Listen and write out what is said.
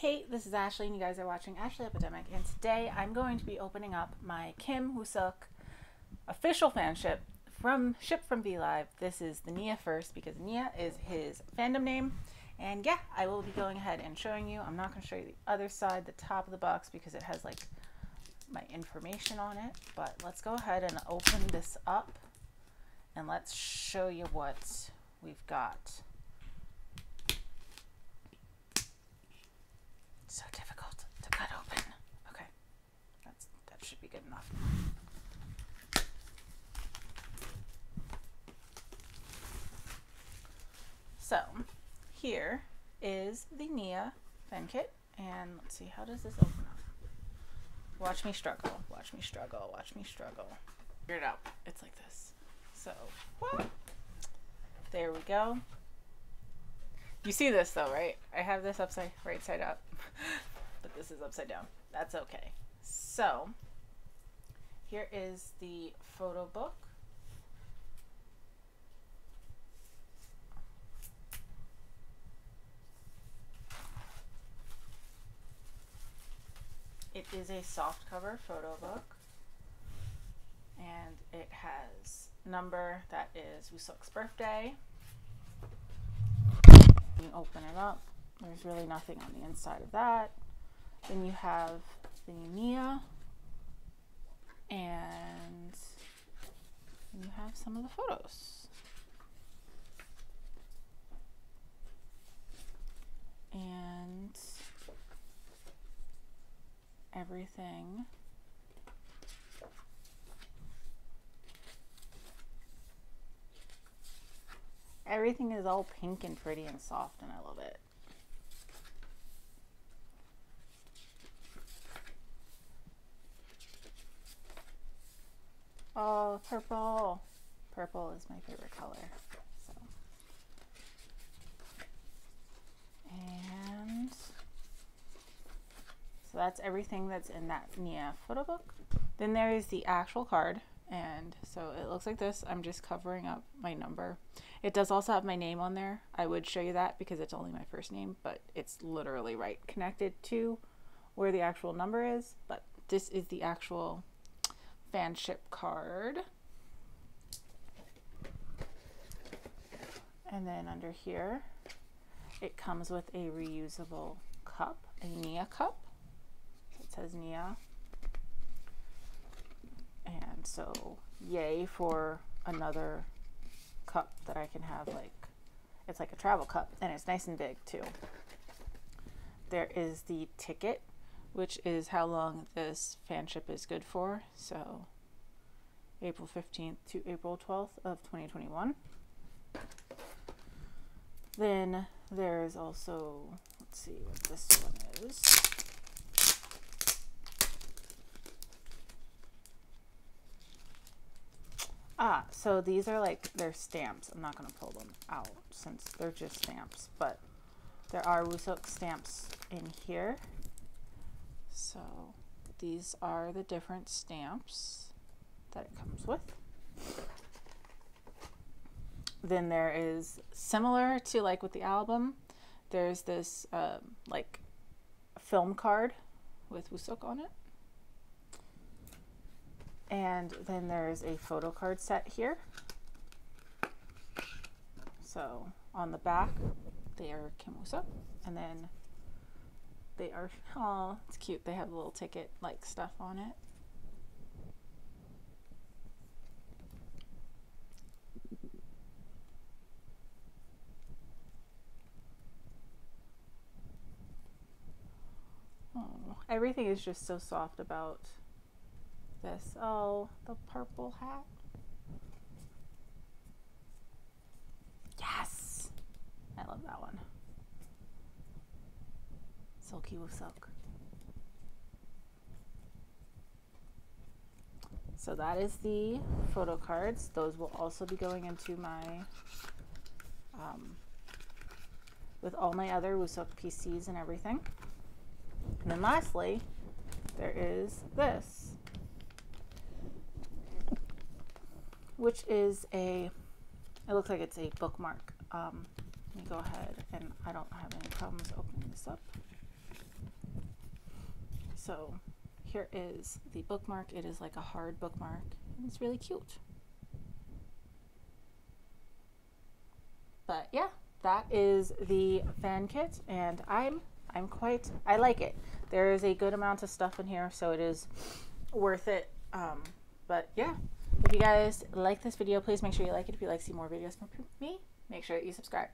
Hey, this is Ashley, and you guys are watching Ashley Epidemic. And today I'm going to be opening up my Kim Wooseok official fanship from Ship from V Live. This is the Nia first because Nia is his fandom name. And yeah, I will be going ahead and showing you. I'm not going to show you the other side, the top of the box, because it has like my information on it. But let's go ahead and open this up and let's show you what we've got. So difficult to cut open. Okay, that's that should be good enough. So here is the Nia fan kit, and let's see how does this open up. Watch me struggle. Watch me struggle. Watch me struggle. Figure it out. It's like this. So there we go. You see this though, right? I have this upside right side up, but this is upside down. That's okay. So here is the photo book. It is a soft cover photo book and it has number that is Wooseok's birthday you open it up. There's really nothing on the inside of that. Then you have the Nia and you have some of the photos. And everything Everything is all pink and pretty and soft, and I love it. Oh, purple. Purple is my favorite color. So. And so that's everything that's in that Nia photo book. Then there is the actual card. And so it looks like this. I'm just covering up my number. It does also have my name on there. I would show you that because it's only my first name, but it's literally right connected to where the actual number is. But this is the actual fanship card. And then under here, it comes with a reusable cup, a Nia cup. It says Nia so yay for another cup that I can have like it's like a travel cup and it's nice and big too. There is the ticket, which is how long this fanship is good for. So April 15th to April 12th of 2021. Then there's also, let's see what this one is. Ah, so these are like, they're stamps. I'm not going to pull them out since they're just stamps, but there are Wooseok stamps in here. So these are the different stamps that it comes with. Then there is similar to like with the album, there's this uh, like film card with Wooseok on it. And then there's a photo card set here. So on the back, they are Kim Wooseok. And then they are, oh, it's cute. They have little ticket like stuff on it. Oh, everything is just so soft about this? Oh, the purple hat. Yes! I love that one. Silky Wooseok. So that is the photo cards. Those will also be going into my, um, with all my other Wooseok PCs and everything. And then lastly, there is this. Which is a, it looks like it's a bookmark. Um, let me go ahead and I don't have any problems opening this up. So here is the bookmark. It is like a hard bookmark. And it's really cute. But yeah, that is the fan kit and I'm I'm quite I like it. There is a good amount of stuff in here, so it is worth it. Um, but yeah, if you guys like this video, please make sure you like it. If you like to see more videos from me, make sure that you subscribe.